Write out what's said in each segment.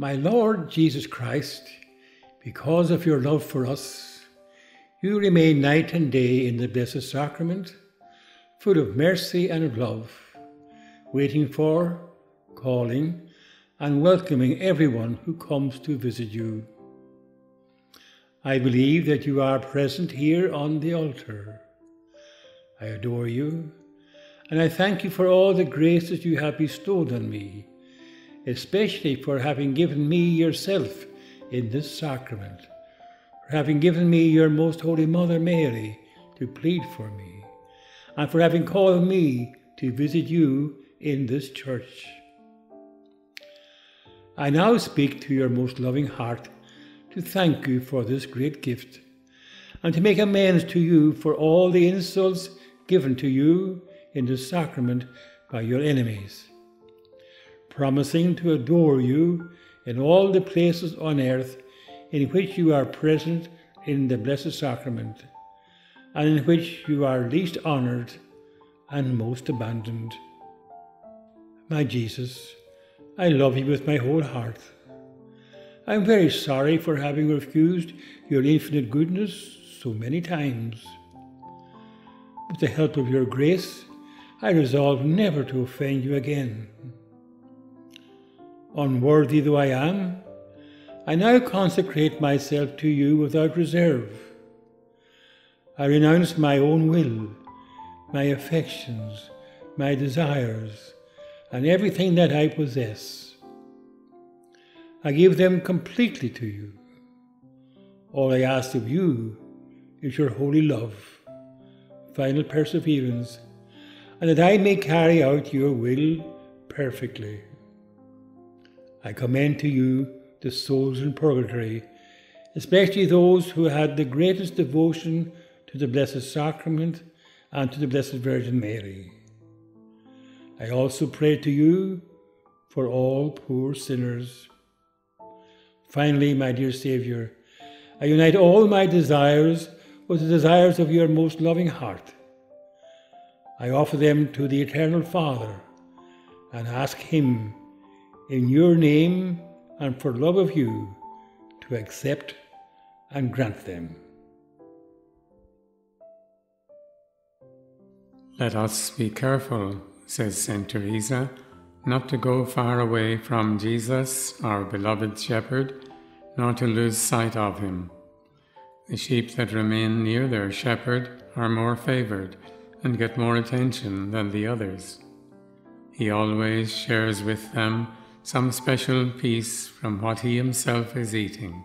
My Lord Jesus Christ, because of your love for us, you remain night and day in the Blessed Sacrament, full of mercy and of love, waiting for, calling, and welcoming everyone who comes to visit you. I believe that you are present here on the altar. I adore you, and I thank you for all the graces you have bestowed on me, especially for having given me yourself in this sacrament, for having given me your most holy Mother Mary to plead for me, and for having called me to visit you in this church. I now speak to your most loving heart to thank you for this great gift, and to make amends to you for all the insults given to you in the sacrament by your enemies, promising to adore you in all the places on earth in which you are present in the Blessed Sacrament, and in which you are least honoured and most abandoned. My Jesus, I love you with my whole heart. I am very sorry for having refused your infinite goodness so many times. With the help of your grace, I resolve never to offend you again. Unworthy though I am, I now consecrate myself to you without reserve. I renounce my own will, my affections, my desires, and everything that I possess. I give them completely to you. All I ask of you is your holy love, final perseverance, and that I may carry out your will perfectly. I commend to you the souls in purgatory, especially those who had the greatest devotion to the Blessed Sacrament and to the Blessed Virgin Mary. I also pray to you for all poor sinners. Finally, my dear Saviour, I unite all my desires with the desires of your most loving heart. I offer them to the Eternal Father and ask Him, in your name and for love of you, to accept and grant them. Let us be careful says St. Teresa, not to go far away from Jesus, our beloved shepherd, nor to lose sight of him. The sheep that remain near their shepherd are more favored and get more attention than the others. He always shares with them some special piece from what he himself is eating.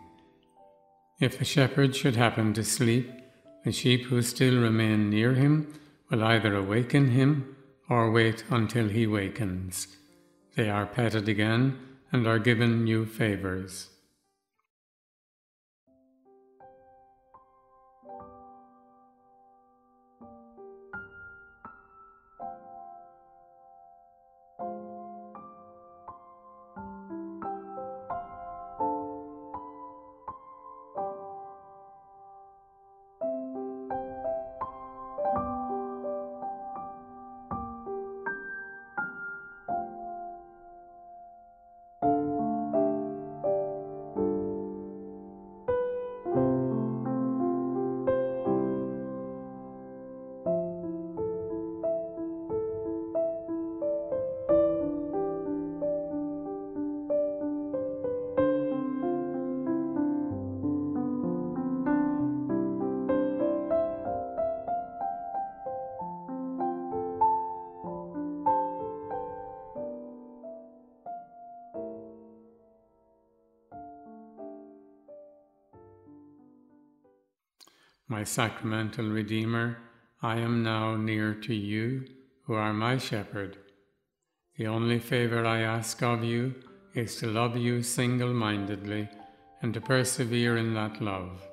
If the shepherd should happen to sleep, the sheep who still remain near him will either awaken him or wait until he wakens. They are petted again and are given new favors. Sacramental Redeemer, I am now near to you, who are my shepherd. The only favour I ask of you is to love you single mindedly and to persevere in that love.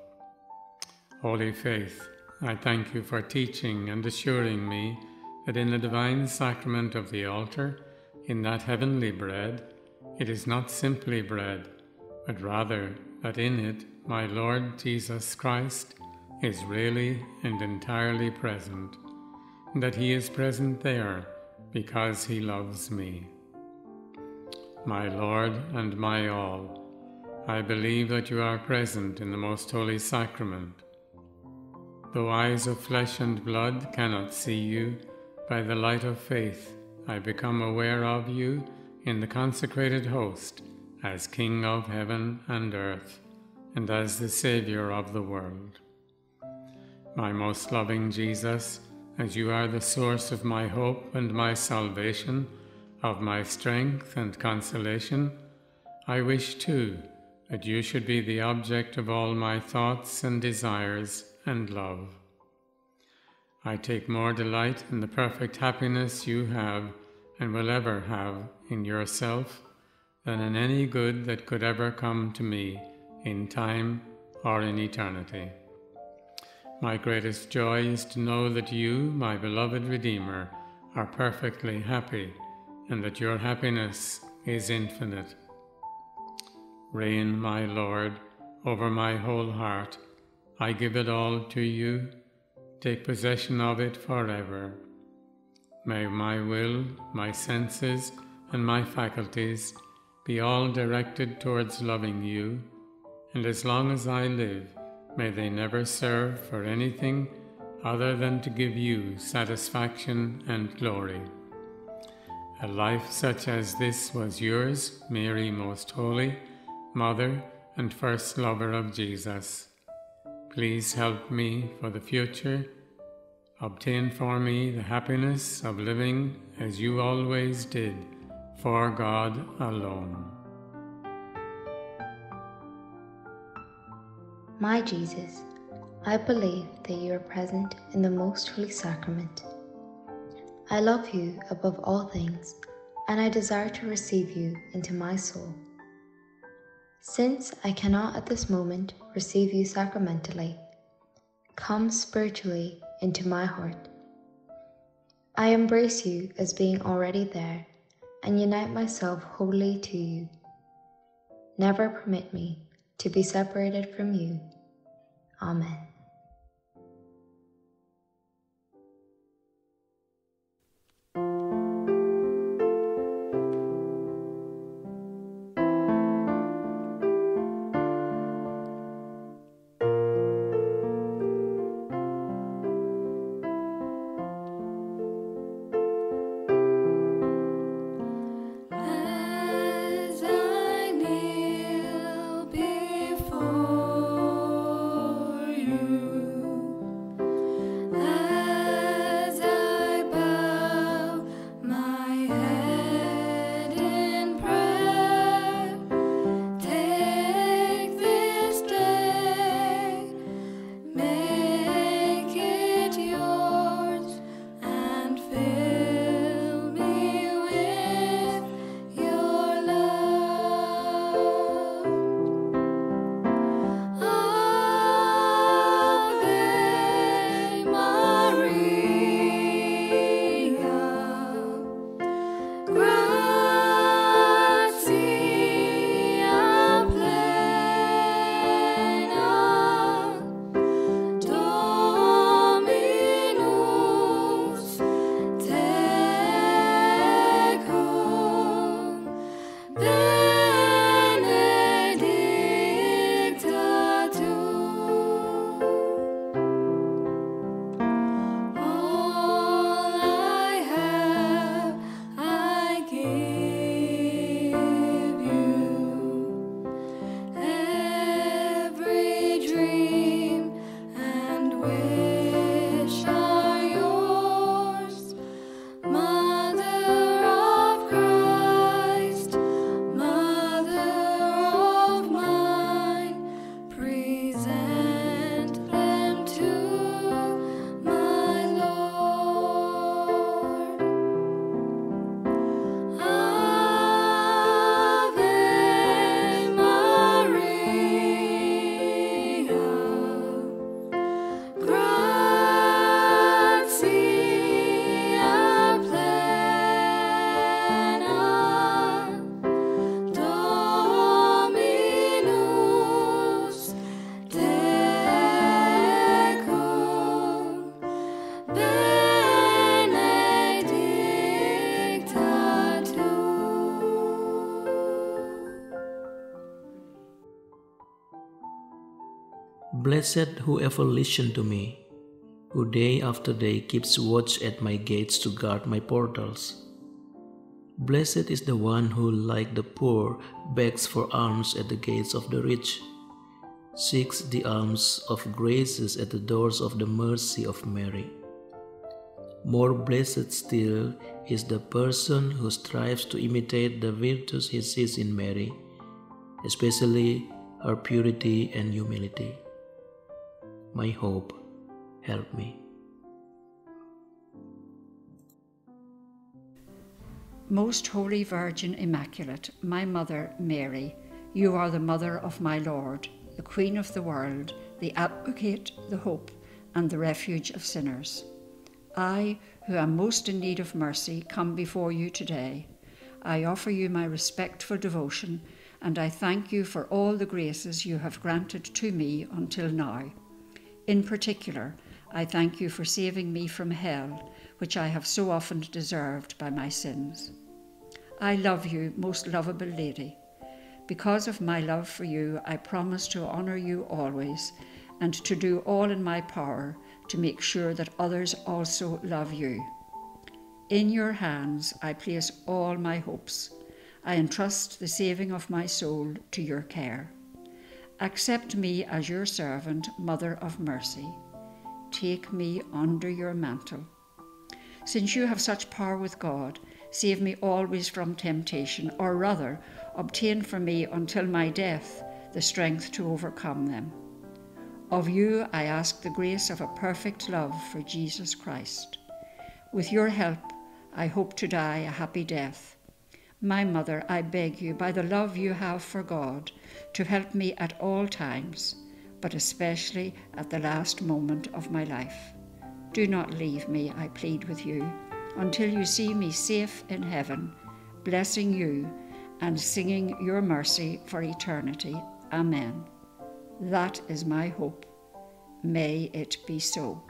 Holy Faith, I thank you for teaching and assuring me that in the divine sacrament of the altar, in that heavenly bread, it is not simply bread, but rather that in it my Lord Jesus Christ is really and entirely present, that He is present there because He loves me. my Lord and my all. I believe that you are present in the most holy sacrament. Though eyes of flesh and blood cannot see you, by the light of faith I become aware of you in the consecrated host as King of heaven and earth and as the Saviour of the world. My most loving Jesus, as you are the source of my hope and my salvation, of my strength and consolation, I wish too that you should be the object of all my thoughts and desires and love. I take more delight in the perfect happiness you have and will ever have in yourself than in any good that could ever come to me in time or in eternity. My greatest joy is to know that you, my beloved Redeemer, are perfectly happy and that your happiness is infinite. Reign, my Lord, over my whole heart. I give it all to you. Take possession of it forever. May my will, my senses, and my faculties be all directed towards loving you, and as long as I live, may they never serve for anything other than to give you satisfaction and glory. A life such as this was yours, Mary Most Holy, Mother and first lover of Jesus. Please help me for the future. Obtain for me the happiness of living as you always did, for God alone. My Jesus, I believe that you are present in the most holy sacrament. I love you above all things, and I desire to receive you into my soul. Since I cannot at this moment receive you sacramentally, come spiritually into my heart. I embrace you as being already there and unite myself wholly to you. Never permit me to be separated from you. Amen. Blessed whoever listens to me, who day after day keeps watch at my gates to guard my portals. Blessed is the one who, like the poor, begs for alms at the gates of the rich, seeks the alms of graces at the doors of the mercy of Mary. More blessed still is the person who strives to imitate the virtues he sees in Mary, especially her purity and humility my hope, help me. Most Holy Virgin Immaculate, my Mother Mary, you are the Mother of my Lord, the Queen of the world, the Advocate, the Hope, and the Refuge of sinners. I, who am most in need of mercy, come before you today. I offer you my respectful devotion, and I thank you for all the graces you have granted to me until now. In particular, I thank you for saving me from hell, which I have so often deserved by my sins. I love you, most lovable Lady. Because of my love for you, I promise to honour you always and to do all in my power to make sure that others also love you. In your hands I place all my hopes. I entrust the saving of my soul to your care. Accept me as your servant, Mother of Mercy. Take me under your mantle. Since you have such power with God, save me always from temptation, or rather, obtain for me until my death the strength to overcome them. Of you I ask the grace of a perfect love for Jesus Christ. With your help, I hope to die a happy death my mother, I beg you, by the love you have for God, to help me at all times, but especially at the last moment of my life. Do not leave me, I plead with you, until you see me safe in heaven, blessing you and singing your mercy for eternity. Amen. That is my hope. May it be so.